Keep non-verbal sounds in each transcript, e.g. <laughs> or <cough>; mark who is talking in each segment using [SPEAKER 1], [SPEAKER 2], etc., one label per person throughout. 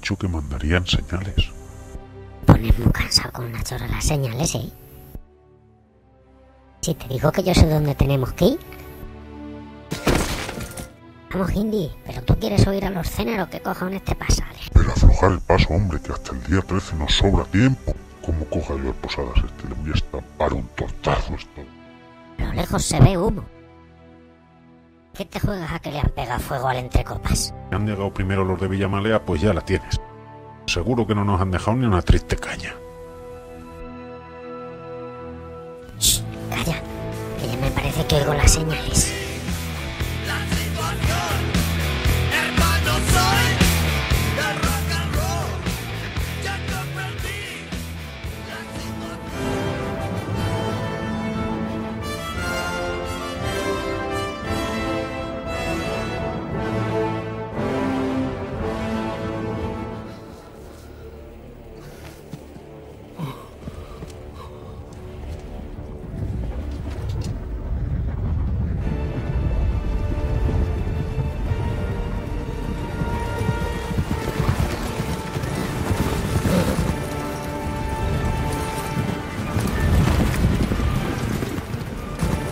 [SPEAKER 1] dicho que mandarían señales.
[SPEAKER 2] Pones muy cansado con una chorra las señales, ¿eh? Si te digo que yo sé dónde tenemos que ir. Vamos, Hindi, pero tú quieres oír a los céneros que cojan este pasale.
[SPEAKER 1] Pero aflojar el paso, hombre, que hasta el día 13 nos sobra tiempo. Como coja yo el posadas este, le voy a estampar un tortazo esto.
[SPEAKER 2] A lo lejos se ve humo. ¿Qué te juegas a que le han pegado fuego al entrecopas?
[SPEAKER 1] Si han llegado primero los de Villamalea, pues ya la tienes. Seguro que no nos han dejado ni una triste caña.
[SPEAKER 2] Shh, calla, que ya me parece que oigo las señales.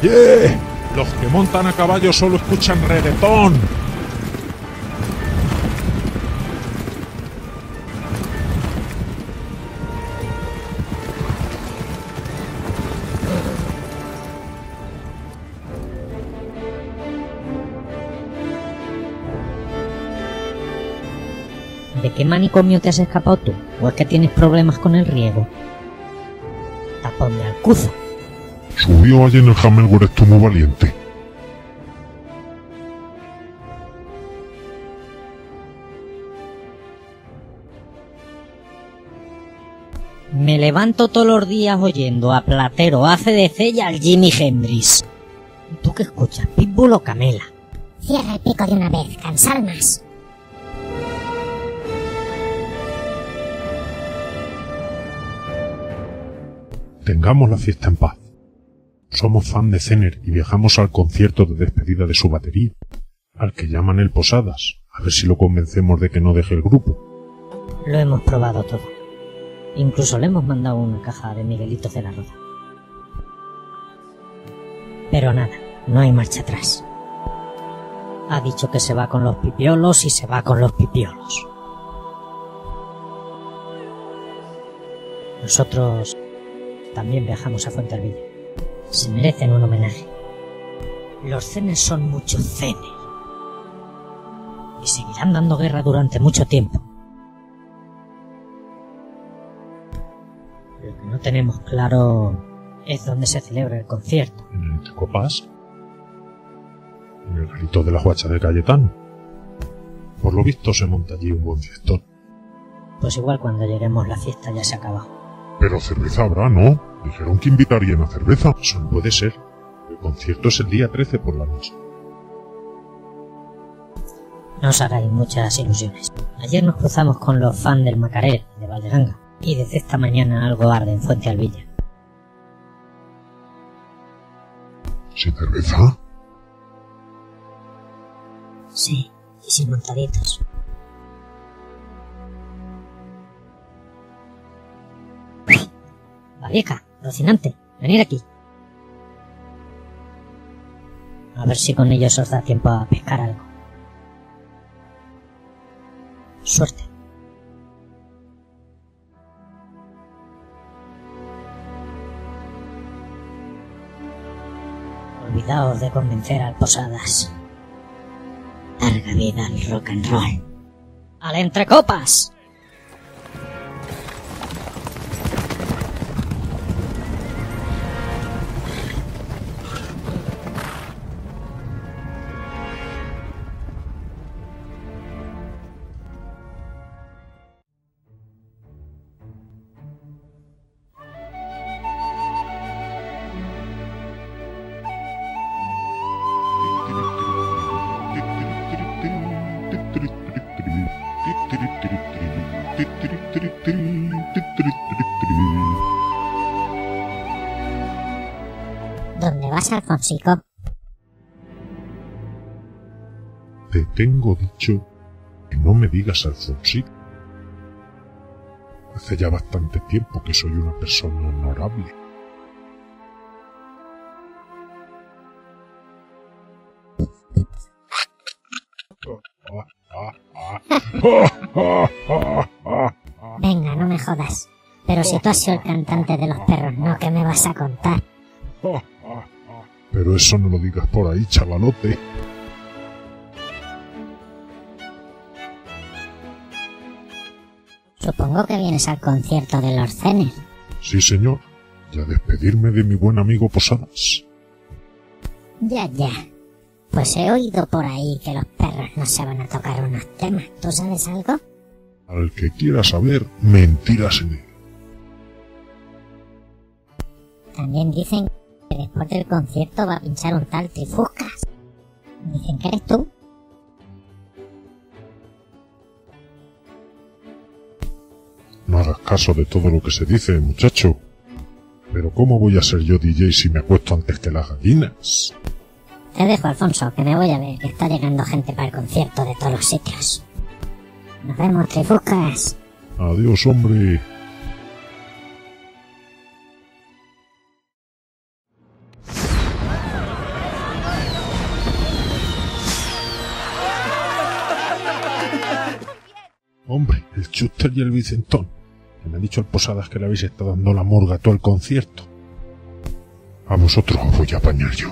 [SPEAKER 1] ¡Yeah! Los que montan a caballo solo escuchan reggaetón.
[SPEAKER 3] ¿De qué manicomio te has escapado tú? ¿O es que tienes problemas con el riego? Tapón de alcuza.
[SPEAKER 1] Subió allí en el Hammelwehr estuvo muy valiente.
[SPEAKER 3] Me levanto todos los días oyendo a Platero, a CDC y al Jimi Hendrix. ¿Y tú qué escuchas? ¿Pitbull o Camela?
[SPEAKER 2] Cierra el pico de una vez, cansar más.
[SPEAKER 1] Tengamos la fiesta en paz. Somos fan de Zener y viajamos al concierto de despedida de su batería, al que llaman el Posadas. A ver si lo convencemos de que no deje el grupo.
[SPEAKER 3] Lo hemos probado todo. Incluso le hemos mandado una caja de Miguelitos de la Roda. Pero nada, no hay marcha atrás. Ha dicho que se va con los pipiolos y se va con los pipiolos. Nosotros también viajamos a Fuentervilla. Se merecen un homenaje. Los cenes son mucho cenes. Y seguirán dando guerra durante mucho tiempo. Lo que no tenemos claro es dónde se celebra el concierto.
[SPEAKER 1] En el Entrecopas. En el grito de la Huacha de Cayetano. Por lo visto se monta allí un buen fiestón.
[SPEAKER 3] Pues igual cuando lleguemos la fiesta ya se ha acabado.
[SPEAKER 1] Pero cerveza habrá, ¿no? Dijeron que invitarían a cerveza. Eso no puede ser. El concierto es el día 13 por la noche.
[SPEAKER 3] No os hagáis muchas ilusiones. Ayer nos cruzamos con los fans del Macarel de Valderanga. Y desde esta mañana algo arde en Fuente Alvilla.
[SPEAKER 1] ¿Sin cerveza?
[SPEAKER 2] Sí, y sin montaditos.
[SPEAKER 3] Valleca, Rocinante, venid aquí. A ver si con ellos os da tiempo a pescar algo. Suerte. Olvidaos de convencer al Posadas. Larga vida al rock and roll. ¡Al entrecopas!
[SPEAKER 2] ¿Dónde vas, Alfonsico?
[SPEAKER 1] Te tengo dicho que no me digas Alfonsito. Hace ya bastante tiempo que soy una persona honorable. <laughs> <laughs>
[SPEAKER 2] Pero si tú has sido el cantante de los perros, ¿no? ¿Qué me vas a contar? <laughs>
[SPEAKER 1] Pero eso no lo digas por ahí, chavalote.
[SPEAKER 2] Supongo que vienes al concierto de los Zener.
[SPEAKER 1] Sí, señor. Y a despedirme de mi buen amigo Posadas.
[SPEAKER 2] Ya, ya. Pues he oído por ahí que los perros no se van a tocar unos temas. ¿Tú sabes algo?
[SPEAKER 1] Al que quiera saber, mentiras en él.
[SPEAKER 2] También dicen que después del concierto va a pinchar un tal Trifuscas. Dicen que eres tú.
[SPEAKER 1] No hagas caso de todo lo que se dice, muchacho. Pero ¿cómo voy a ser yo DJ si me acuesto antes que las gallinas?
[SPEAKER 2] Te dejo, Alfonso, que me voy a ver, que está llegando gente para el concierto de todos los sitios. Nos vemos, Trifuscas.
[SPEAKER 1] Adiós, hombre. Hombre, el Chuster y el Vicentón. Que me ha dicho el Posadas que le habéis estado dando la morga a todo el concierto. A vosotros os voy a apañar yo.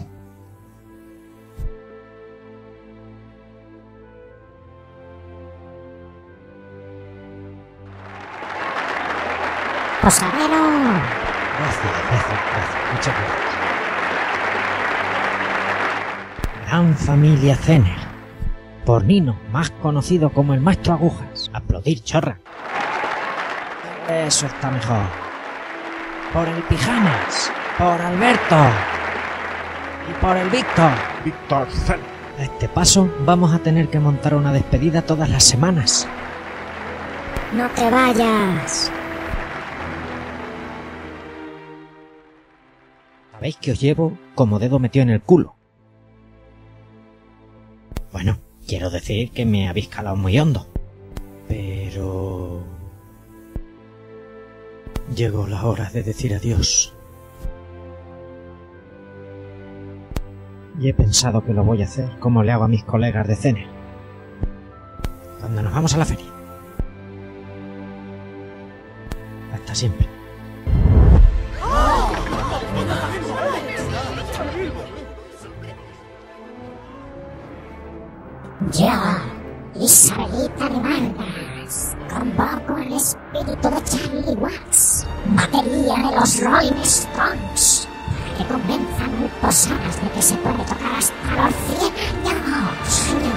[SPEAKER 2] ¡Posadero!
[SPEAKER 3] Gracias, gracias, gracias. Muchas gracias. Gran familia Zener. Por Nino, más conocido como el maestro agujas. Aplaudir, chorra. Eso está mejor. Por el Pijamas. Por Alberto. Y por el Víctor.
[SPEAKER 1] Víctor Zen.
[SPEAKER 3] A este paso vamos a tener que montar una despedida todas las semanas.
[SPEAKER 2] ¡No te vayas!
[SPEAKER 3] Sabéis que os llevo como dedo metido en el culo. Bueno, quiero decir que me habéis calado muy hondo. Pero... Llegó la hora de decir adiós. Y he pensado que lo voy a hacer como le hago a mis colegas de cene. Cuando nos vamos a la feria. Hasta siempre.
[SPEAKER 2] Yo, Isabelita de Vargas, convoco al espíritu de Charlie Watts, batería de los Rolling Stones, para que convenzan a posadas de que se puede tocar hasta los 100 años. años.